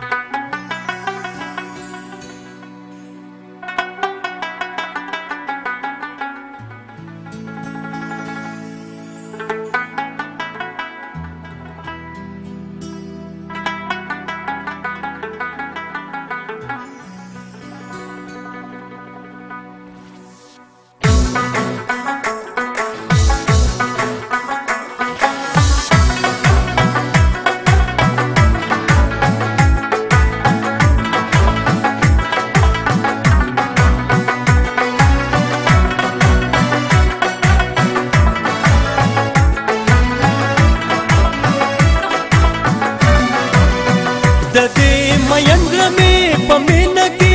Thank you. د دې مېن غمه په مینه کې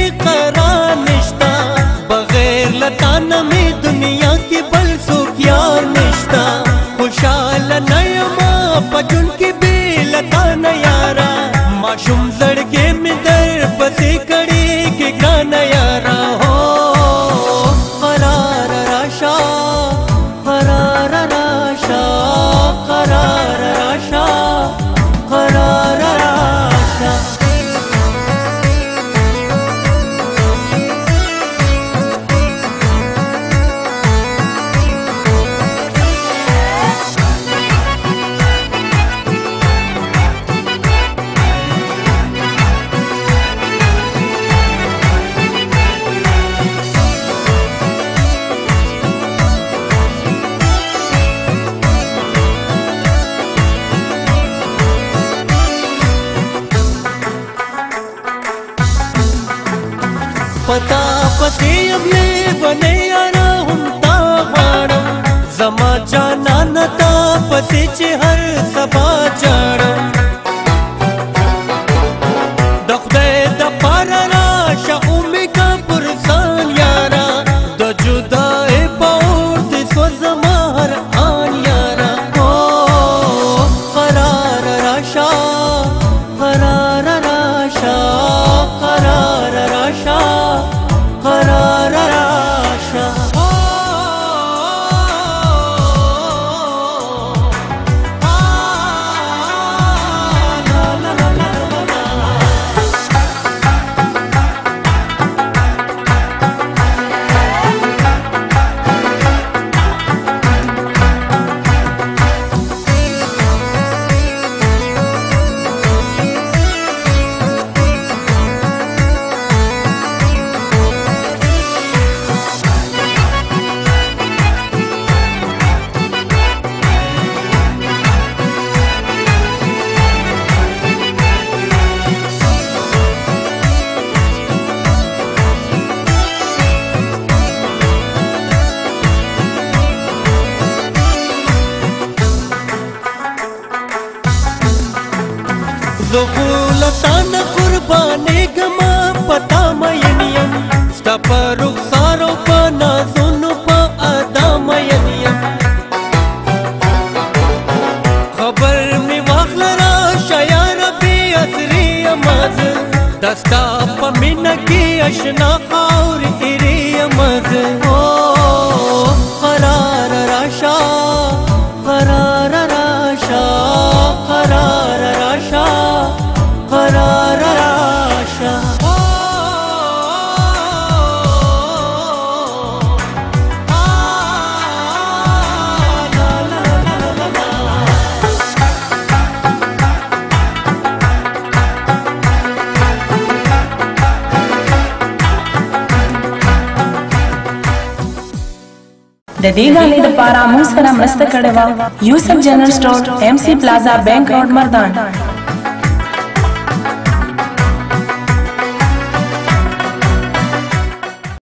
پتا پتی ابلی بنے یارا ہم تا غواړم زما جانان تا پتی چې On. زه خو لتا نه قربانېږم پتا مین یم ستا په رخسار او په نازونو په ادا مین یم خبر مې واخله را شیا ربې اسرې یم زه دا ستا په مینه کې اشنا خاورې تیرې یم زه देवालय पारा मुस्करा मस्त कड़वा Yusuf general store MC plaza bank road Mardan